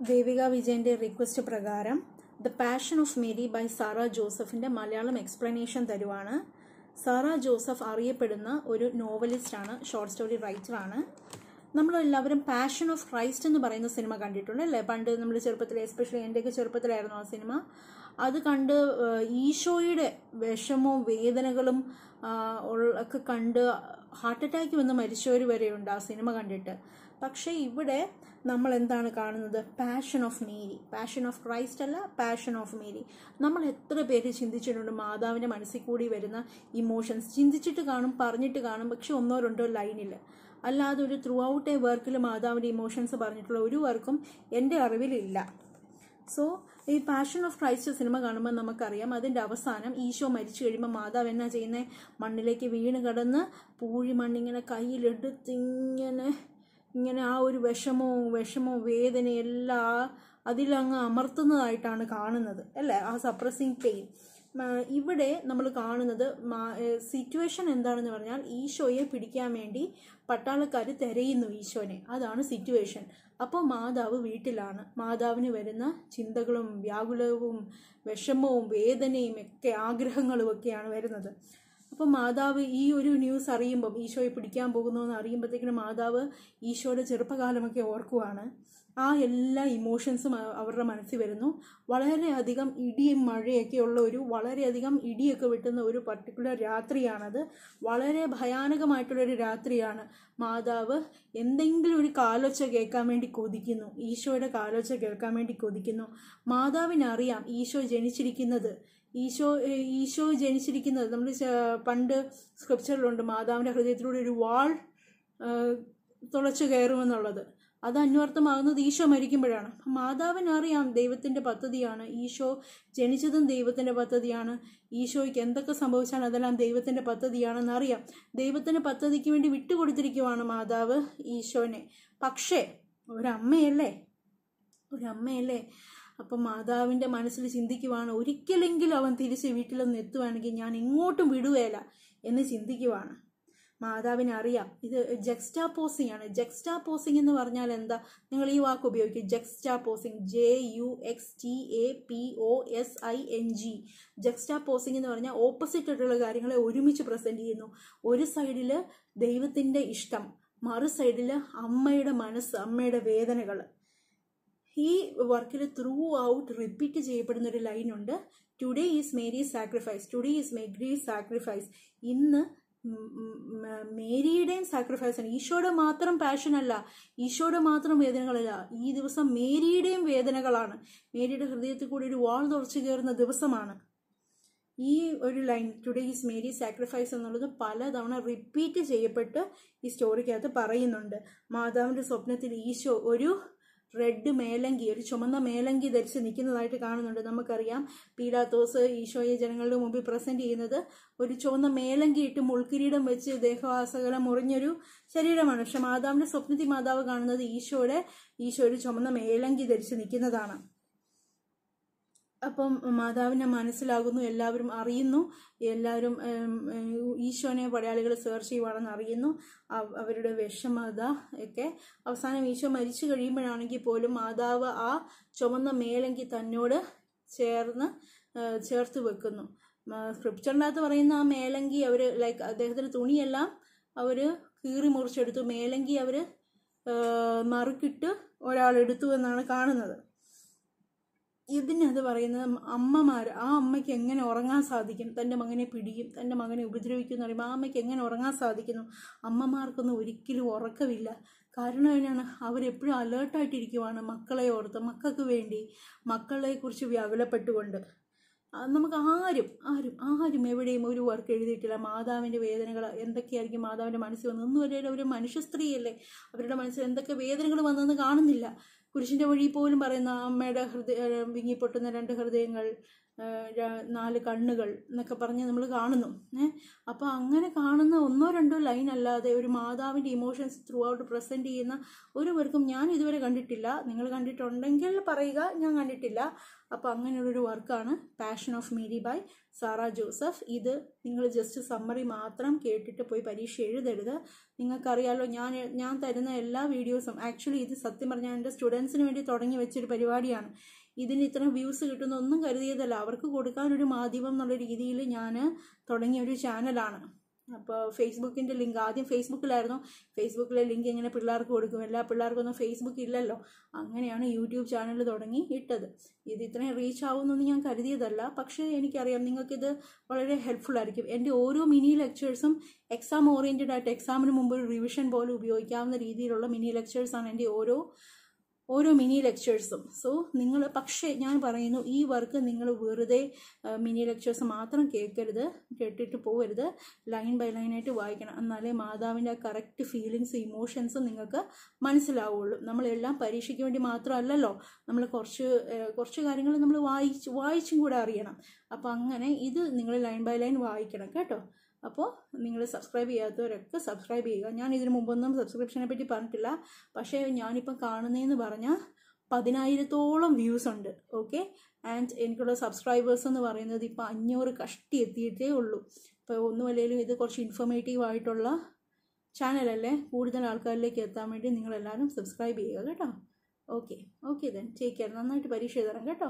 ദേവിക വിജയന്റെ റിക്വസ്റ്റ് പ്രകാരം the passion of Mary by Sara ജോസഫിന്റെ മലയാളം എക്സ്പ്ലനേഷൻ തരുവാണ്. സാറ ജോസഫ് അറിയപ്പെടുന്ന ഒരു നോവലിസ്റ്റാണ് ഷോർട്ട് സ്റ്റോറി റൈറ്ററാണ് നമ്മളെല്ലാവരും പാഷൻ ഓഫ് ക്രൈസ്റ്റ് എന്ന് പറയുന്ന സിനിമ കണ്ടിട്ടുണ്ട്. അല്ലേ പണ്ട് നമ്മൾ ചെറുപ്പത്തിൽ എസ്പെഷ്യലി എന്റെയൊക്കെ ചെറുപ്പത്തിലായിരുന്നു ആ സിനിമ അത് കണ്ട് ഈശോയുടെ വിഷമവും വേദനകളും ഒക്കെ കണ്ട് ഹാർട്ട് അറ്റാക്ക് വന്ന് മരിച്ചവർ വരെയുണ്ട് ആ സിനിമ കണ്ടിട്ട്. പക്ഷേ ഇവിടെ നമ്മൾ എന്താണ് കാണുന്നത്? Passion of Mary passion of Christ അല്ല പാഷൻ ഓഫ് മേരി നമ്മൾ എത്ര പേര് ചിന്തിച്ചിട്ടുണ്ട് മാതാവിന്റെ മനസ്സിൽ കൂടി വരുന്ന ഇമോഷൻസ് ചിന്തിച്ചിട്ട് കാണും പറഞ്ഞിട്ട് കാണും പക്ഷെ ഒന്നോ രണ്ടോ ലൈനിൽ അല്ലാതെ ഒരു ത്രൂ ഔട്ട് എ വർക്കിൽ മാതാവിന്റെ ഇമോഷൻസ് പറഞ്ഞിട്ടുള്ള ഒരു വർക്കും എന്റെ അറിവിലില്ല. സോ ഈ പാഷൻ ഓഫ് ക്രൈസ്റ്റ് സിനിമ കാണുമ്പോൾ നമുക്കറിയാം അതിന്റെ അവസാനം ഈശോ മരിച്ചു കഴിയുമ്പോൾ മാതാവ് എന്നാ ചെയ്യുന്നത് മണ്ണിലേക്ക് വീണ് കിടന്ന് പൂഴി മണ്ണിങ്ങനെ കയ്യിലെടുത്തിങ്ങനെ ഇങ്ങനെ ആ ഒരു വിഷമവും വിഷമവും വേദനയും എല്ലാം അതിലങ്ങ് അമർത്തുന്നതായിട്ടാണ് കാണുന്നത്. അല്ലേ? ആ സപ്രസിങ് പെയിൻ ഇവിടെ നമ്മൾ കാണുന്നത് സിറ്റുവേഷൻ എന്താണെന്ന് പറഞ്ഞാൽ ഈശോയെ പിടിക്കാൻ വേണ്ടി പട്ടാളക്കാർ തിരയുന്നു ഈശോനെ. അതാണ് സിറ്റുവേഷൻ അപ്പോൾ മാതാവ് വീട്ടിലാണ്. മാതാവിന് വരുന്ന ചിന്തകളും വ്യാകുലവും വിഷമവും വേദനയും ഒക്കെ ആഗ്രഹങ്ങളും ഒക്കെയാണ് വരുന്നത്. അപ്പോൾ മാതാവ് ഈ ഒരു ന്യൂസ് അറിയുമ്പം ഈശോയെ പിടിക്കാൻ പോകുന്നു എന്ന് അറിയുമ്പോഴത്തേക്കിനും മാതാവ് ഈശോയുടെ ചെറുപ്പകാലമൊക്കെ ഓർക്കുവാണ്. ആ എല്ലാ ഇമോഷൻസും അവരുടെ മനസ്സിൽ വരുന്നു. വളരെയധികം ഇടിയും മഴയൊക്കെ ഉള്ള ഒരു വളരെയധികം ഇടിയൊക്കെ വെട്ടുന്ന ഒരു പർട്ടിക്കുലർ രാത്രിയാണത്. വളരെ ഭയാനകമായിട്ടുള്ളൊരു രാത്രിയാണ്. മാതാവ് എന്തെങ്കിലും ഒരു കാലൊച്ച കേൾക്കാൻ വേണ്ടി കൊതിക്കുന്നു. ഈശോയുടെ കാലൊച്ച കേൾക്കാൻ വേണ്ടി കൊതിക്കുന്നു. മാതാവിനറിയാം ഈശോ ജനിച്ചിരിക്കുന്നത്. ഈശോ ഈശോ ജനിച്ചിരിക്കുന്നത്. നമ്മൾ പണ്ട് സ്ക്രിപ്ചറിലുണ്ട് മാതാവിന്റെ ഹൃദയത്തിലൂടെ ഒരു വാൾ തുളച്ചു കയറുമെന്നുള്ളത്. അത് അന്വർത്ഥമാകുന്നത് ഈശോ മരിക്കുമ്പോഴാണ്. മാതാവിനറിയാം ദൈവത്തിന്റെ പദ്ധതിയാണ്. ഈശോ ജനിച്ചതും ദൈവത്തിന്റെ പദ്ധതിയാണ്. ഈശോയ്ക്ക് എന്തൊക്കെ സംഭവിച്ചാൽ അതെല്ലാം ദൈവത്തിന്റെ പദ്ധതിയാണെന്ന് അറിയാം. ദൈവത്തിന്റെ പദ്ധതിക്ക് വേണ്ടി വിട്ടുകൊടുത്തിരിക്കുവാണ് മാതാവ് ഈശോനെ. പക്ഷേ ഒരമ്മയല്ലേ? ഒരമ്മയല്ലേ? അപ്പം മാതാവിന്റെ മനസ്സിൽ ചിന്തിക്കുവാണ് ഒരിക്കലെങ്കിലും അവൻ തിരിച്ച് വീട്ടിലൊന്ന് എത്തുവാണെങ്കിൽ ഞാൻ ഇങ്ങോട്ടും വിടുകയില്ല എന്ന് ചിന്തിക്കുവാണ്. മാതാവിനെ അറിയാം ഇത് ജെക്സ്റ്റാ പോസിംഗ് ആണ് ജെക്സ്റ്റാ പോസിംഗ് എന്ന് പറഞ്ഞാൽ എന്താ? നിങ്ങൾ ഈ വാക്ക് ഉപയോഗിക്കും. Juxtaposing J U X T A P O S I N G. Juxtaposing എന്ന് പറഞ്ഞാൽ ഓപ്പോസിറ്റ് ആയിട്ടുള്ള കാര്യങ്ങളെ ഒരുമിച്ച് പ്രസന്റ് ചെയ്യുന്നു. ഒരു സൈഡിൽ ദൈവത്തിന്റെ ഇഷ്ടം മറു സൈഡിൽ അമ്മയുടെ മനസ്സ് അമ്മയുടെ വേദനകൾ. ഈ വർക്കിൽ ത്രൂ ഔട്ട് റിപ്പീറ്റ് ചെയ്യപ്പെടുന്ന ഒരു ലൈനുണ്ട് today is Mary sacrifice today is may Mary sacrifice ഇന്ന് മേരിയുടെയും സാക്രിഫൈസ് ആണ് ഈശോയുടെ മാത്രം പാഷനല്ല ഈശോയുടെ മാത്രം വേദനകളല്ല ഈ ദിവസം മേരിയുടെയും വേദനകളാണ്. മേരിയുടെ ഹൃദയത്തിൽ കൂടി ഒരു വാൾ തുറച്ചു കയറുന്ന ദിവസമാണ്. ഈ ഒരു line today is Mary sacrifice എന്നുള്ളത് പലതവണ റിപ്പീറ്റ് ചെയ്യപ്പെട്ട് ഈ സ്റ്റോറിക്കകത്ത് പറയുന്നുണ്ട്. മാതാവിന്റെ സ്വപ്നത്തിൽ ഈശോ ഒരു റെഡ് മേലങ്കി ഒരു ചുമന്ന മേലങ്കി ധരിച്ച് നിൽക്കുന്നതായിട്ട് കാണുന്നുണ്ട്. നമുക്കറിയാം പീലാത്തോസ് ഈശോയെ ജനങ്ങളുടെ മുമ്പിൽ പ്രസന്റ് ചെയ്യുന്നത് ഒരു ചുവന്ന മേലങ്കി ഇട്ട് മുൾക്കിരീടം വെച്ച് ദേഹവാസകലം മുറിഞ്ഞൊരു ശരീരമാണ്. പക്ഷെ മാതാവിന്റെ സ്വപ്നത്തി മാതാവ് കാണുന്നത് ഈശോയുടെ ഈശോ ഒരു ചുമന്ന മേലങ്കി ധരിച്ച് നിൽക്കുന്നതാണ്. അപ്പം മാതാവിനെ മനസ്സിലാകുന്നു എല്ലാവരും അറിയുന്നു എല്ലാവരും ഈശോനെ പടയാളികൾ സെർച്ച് ചെയ്യുവാണെന്ന് അറിയുന്നു. അവരുടെ വിഷമത ഒക്കെ. അവസാനം ഈശോ മരിച്ചു കഴിയുമ്പോഴാണെങ്കിൽ പോലും മാതാവ് ആ ചുമന്ന മേലെങ്കിൽ തന്നോട് ചേർന്ന് ചേർത്ത് വെക്കുന്നു. സ്ക്രിപ്റ്ററിനകത്ത് പറയുന്ന ആ മേലങ്കി അവർ ലൈക്ക് അദ്ദേഹത്തിന്റെ തുണിയെല്ലാം അവർ കീറി മുറിച്ചെടുത്തു. മേലങ്കി അവർ മറുക്കിട്ട് ഒരാൾ എടുത്തു എന്നാണ് കാണുന്നത്. ഇതിനത് പറയുന്നത് അമ്മമാർ ആ അമ്മയ്ക്ക് എങ്ങനെ ഉറങ്ങാൻ സാധിക്കും? തന്റെ മകനെ പിടിയും തന്റെ മകനെ ഉപദ്രവിക്കും എന്ന് പറയുമ്പോൾ ആ അമ്മയ്ക്ക് എങ്ങനെ ഉറങ്ങാൻ സാധിക്കുന്നു? അമ്മമാർക്കൊന്നും ഒരിക്കലും ഉറക്കമില്ല. കാരണം എന്നാണ്? അവരെപ്പോഴും അലേർട്ടായിട്ടിരിക്കുവാണ് മക്കളെ ഓർത്ത് മക്കൾക്ക് വേണ്ടി മക്കളെക്കുറിച്ച് വ്യാകുലപ്പെട്ടുകൊണ്ട്. നമുക്ക് ആരും ആരും ആരും എവിടെയും ഒരു വർക്ക് എഴുതിയിട്ടില്ല. മാതാവിന്റെ വേദനകൾ എന്തൊക്കെയായിരിക്കും മാതാവിന്റെ മനസ്സിൽ വന്നത്? ഒന്നും വരെ ഒരു മനുഷ്യ സ്ത്രീയല്ലേ? അവരുടെ മനസ്സിൽ എന്തൊക്കെ വേദനകൾ വന്നതെന്ന് കാണുന്നില്ല. കുരിശിന്റെ വഴി പോലും പറയുന്ന അമ്മയുടെ ഹൃദയ വിങ്ങിപ്പൊട്ടുന്ന രണ്ട് ഹൃദയങ്ങൾ നാല് കണ്ണുകൾ എന്നൊക്കെ പറഞ്ഞ് നമ്മൾ കാണുന്നു. ഏഹ് അപ്പോൾ അങ്ങനെ കാണുന്ന ഒന്നോ രണ്ടോ ലൈൻ അല്ലാതെ ഒരു മാതാവിന്റെ ഇമോഷൻസ് ത്രൂ ഔട്ട് പ്രസന്റ് ചെയ്യുന്ന ഒരു വർക്കും ഞാൻ ഇതുവരെ കണ്ടിട്ടില്ല. നിങ്ങൾ കണ്ടിട്ടുണ്ടെങ്കിൽ പറയുക ഞാൻ കണ്ടിട്ടില്ല. അപ്പോൾ അങ്ങനെയുള്ളൊരു വർക്കാണ് passion of Mary by Sara Joseph ഇത് നിങ്ങൾ ജസ്റ്റ് സമ്മറി മാത്രം കേട്ടിട്ട് പോയി പരീക്ഷ എഴുതരുത്. നിങ്ങൾക്കറിയാലോ ഞാൻ ഞാൻ തരുന്ന എല്ലാ വീഡിയോസും ആക്ച്വലി ഇത് സത്യം പറഞ്ഞാൽ എന്റെ സ്റ്റുഡൻസിന് വേണ്ടി തുടങ്ങി വെച്ചൊരു പരിപാടിയാണ്. ഇതിന് ഇത്ര വ്യൂസ് കിട്ടുന്ന ഒന്നും കരുതിയതല്ല. അവർക്ക് കൊടുക്കാനൊരു മാധ്യമം എന്നുള്ള രീതിയിൽ ഞാൻ തുടങ്ങിയ ഒരു ചാനലാണ്. അപ്പോൾ ഫേസ്ബുക്കിന്റെ ലിങ്ക് ആദ്യം ഫേസ്ബുക്കിലായിരുന്നു. ഫേസ്ബുക്കിലെ ലിങ്ക് ഇങ്ങനെ പിള്ളേർക്ക് കൊടുക്കും. എല്ലാ പിള്ളേർക്കൊന്നും ഫേസ്ബുക്ക് ഇല്ലല്ലോ. അങ്ങനെയാണ് യൂട്യൂബ് ചാനൽ തുടങ്ങി ഇട്ടത്. ഇത് ഇത്രയും റീച്ച് ആവുമെന്നൊന്നും ഞാൻ കരുതിയതല്ല. പക്ഷേ എനിക്കറിയാം നിങ്ങൾക്കിത് വളരെ ഹെൽപ്ഫുൾ ആയിരിക്കും. എന്റെ ഓരോ മിനി ലെക്ചേഴ്സും എക്സാം ഓറിയന്റഡ് ആയിട്ട് എക്സാമിന് മുമ്പ് ഒരു റിവിഷൻ പോലെ ഉപയോഗിക്കാവുന്ന രീതിയിലുള്ള മിനി ലെക്ചേഴ്സാണ് എന്റെ ഓരോ ഓരോ മിനി ലെക്ചേഴ്സും സോ നിങ്ങൾ പക്ഷേ ഞാൻ പറയുന്നു ഈ വർക്ക് നിങ്ങൾ വെറുതെ മിനി ലെക്ചേഴ്സ് മാത്രം കേൾക്കരുത് കേട്ടിട്ട് പോകരുത്. ലൈൻ ബൈ ലൈനായിട്ട് വായിക്കണം. എന്നാലേ മാതാവിന്റെ കറക്റ്റ് ഫീലിങ്സ് ഇമോഷൻസും നിങ്ങൾക്ക് മനസ്സിലാവുള്ളൂ. നമ്മളെല്ലാം പരീക്ഷയ്ക്ക് വേണ്ടി മാത്രമല്ലല്ലോ. നമ്മൾ കുറച്ച് കുറച്ച് കാര്യങ്ങൾ നമ്മൾ വായിച്ച് വായിച്ചും കൂടെ അറിയണം. അപ്പോൾ അങ്ങനെ ഇത് നിങ്ങൾ ലൈൻ ബൈ ലൈൻ വായിക്കണം കേട്ടോ. അപ്പോൾ നിങ്ങൾ സബ്സ്ക്രൈബ് ചെയ്യാത്തവരൊക്കെ സബ്സ്ക്രൈബ് ചെയ്യുക. ഞാൻ ഇതിനു മുമ്പൊന്നും സബ്സ്ക്രിപ്ഷനെ പറ്റി പറഞ്ഞിട്ടില്ല. പക്ഷേ ഞാനിപ്പം കാണുന്നതെന്ന് പറഞ്ഞാൽ പതിനായിരത്തോളം വ്യൂസ് ഉണ്ട്. ഓക്കെ ആൻഡ് എനിക്കുള്ള സബ്സ്ക്രൈബേഴ്സ് എന്ന് പറയുന്നത് ഇപ്പോൾ അഞ്ഞൂറ് കഷ്ടി എത്തിയിട്ടേ ഉള്ളൂ. ഇപ്പോൾ ഒന്നുമല്ലെങ്കിലും ഇത് കുറച്ച് ഇൻഫോർമേറ്റീവ് ആയിട്ടുള്ള ചാനലല്ലേ കൂടുതൽ ആൾക്കാരിലേക്ക് എത്താൻ വേണ്ടി നിങ്ങളെല്ലാവരും സബ്സ്ക്രൈബ് ചെയ്യുക കേട്ടോ. Okay okay then take care നന്നായിട്ട് പരീക്ഷ എഴുതണം കേട്ടോ.